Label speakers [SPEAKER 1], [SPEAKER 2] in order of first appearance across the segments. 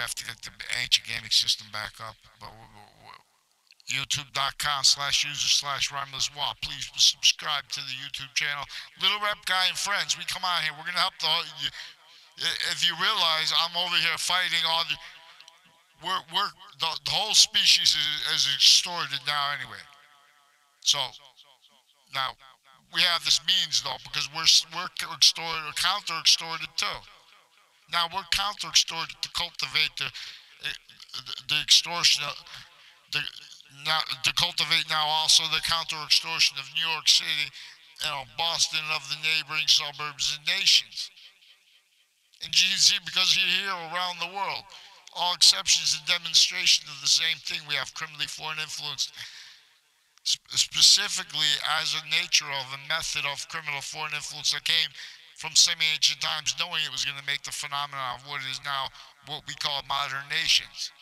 [SPEAKER 1] have to get the ancient gaming system back up. But youtube.com slash user slash rhymeless wall. Please subscribe to the YouTube channel. Little Rap Guy and Friends, we come out here. We're going to help the whole, if you realize I'm over here fighting all the, we're, we're, the, the whole species is, is extorted now anyway. So, now, we have this means though, because we're, we're extorted, or counter extorted too. Now we're counter extorted to cultivate the, the, extortion the, now, to cultivate now also the counter extortion of New York City, know, Boston, and of the neighboring suburbs and nations. And GNC, because you're here around the world, all exceptions and demonstrations of the same thing. We have criminally foreign influence, specifically as a nature of a method of criminal foreign influence that came from semi-ancient times, knowing it was going to make the phenomenon of what is now what we call modern nations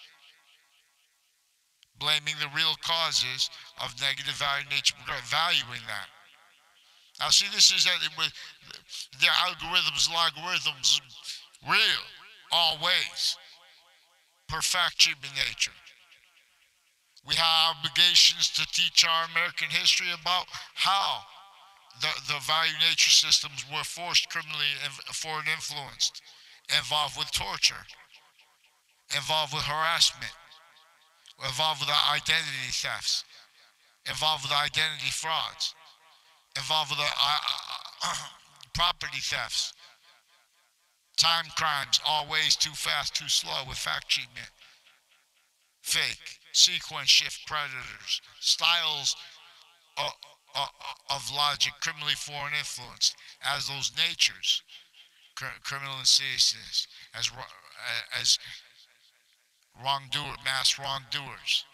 [SPEAKER 1] blaming the real causes of negative value nature, valuing that. Now, see, this is that the algorithms, logarithms, real, always, perfect human nature. We have obligations to teach our American history about how the, the value nature systems were forced criminally and foreign influenced, involved with torture, involved with harassment, involved with identity thefts, involved with identity frauds, involved with uh, uh, property thefts, time crimes, always too fast, too slow with fact treatment, fake, sequence shift predators, styles of, of, logic, criminally foreign influence as those natures, criminal insidiousness, as as wrongdoer, mass wrongdoers,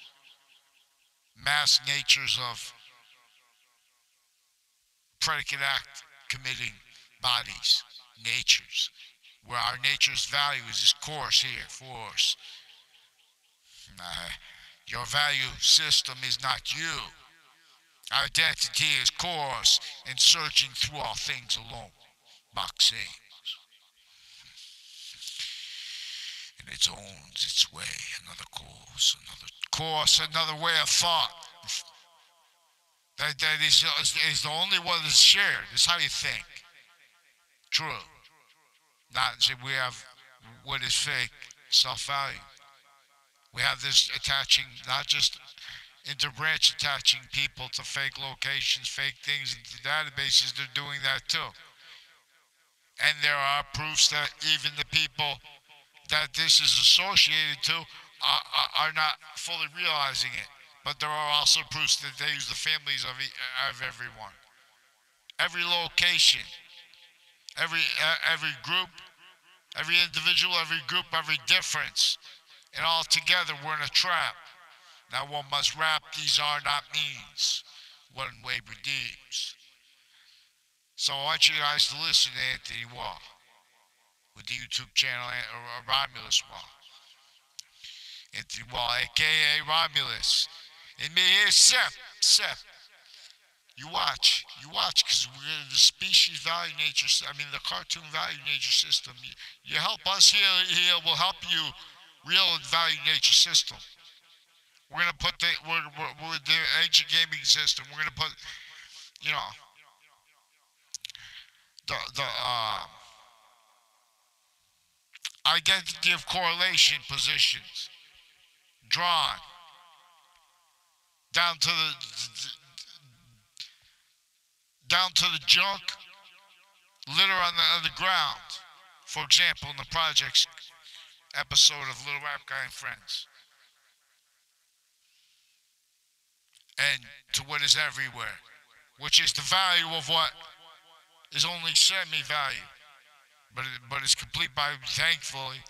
[SPEAKER 1] mass natures of predicate act committing bodies, natures, where our nature's value is coarse here, force. Your value system is not you. Identity is coarse and searching through all things alone. Boxing. and it owns its way, another course, another course, another way of thought. That, that is, is the only one that's shared. It's how you think. True. Not say we have what is fake, self-value. We have this attaching, not just interbranch attaching people to fake locations, fake things into databases. They're doing that too. And there are proofs that even the people that this is associated to are, are, not fully realizing it. But there are also proofs that they use the families of, of everyone. Every location, every, every group, every individual, every group, every difference. And all together, we're in a trap. Now one must wrap these are not means. One way redeems. So I want you guys to listen to Anthony Wall with the YouTube channel uh, Romulus Wall. Anthony Wall, aka Romulus. And me here, Seth. Seth. You watch. You watch because we're the species value nature, I mean the cartoon value nature system. You, you help us here, here we'll help you real value nature system. We're gonna put the we're, we're, we're the ancient gaming system. We're gonna put, you know, the the uh, identity of correlation positions drawn down to the down to the junk litter on the, on the ground. For example, in the project's episode of Little Rap Guy and Friends. And to what is everywhere, which is the value of what is only semi-value but it, but it's complete by thankfully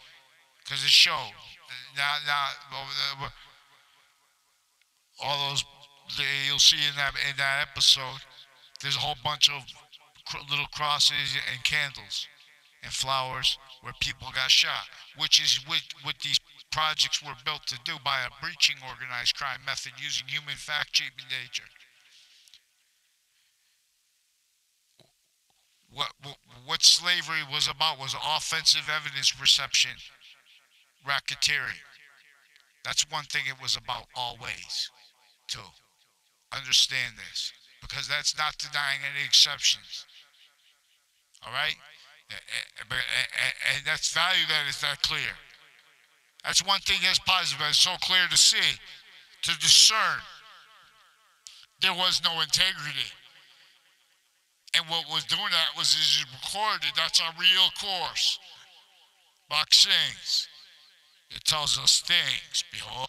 [SPEAKER 1] because it showed. Now now all those you'll see in that in that episode. There's a whole bunch of little crosses and candles and flowers where people got shot, which is what, what these projects were built to do by a breaching organized crime method using human fact sheet nature. what, what, what slavery was about was offensive evidence reception racketeering. That's one thing it was about always, too. Understand this, because that's not denying any exceptions. All right? And that's value that is that clear. That's one thing that's positive, It's so clear to see, to discern. There was no integrity. And what was doing that was is recorded. That's our real course. Box sings. It tells us things. Behold.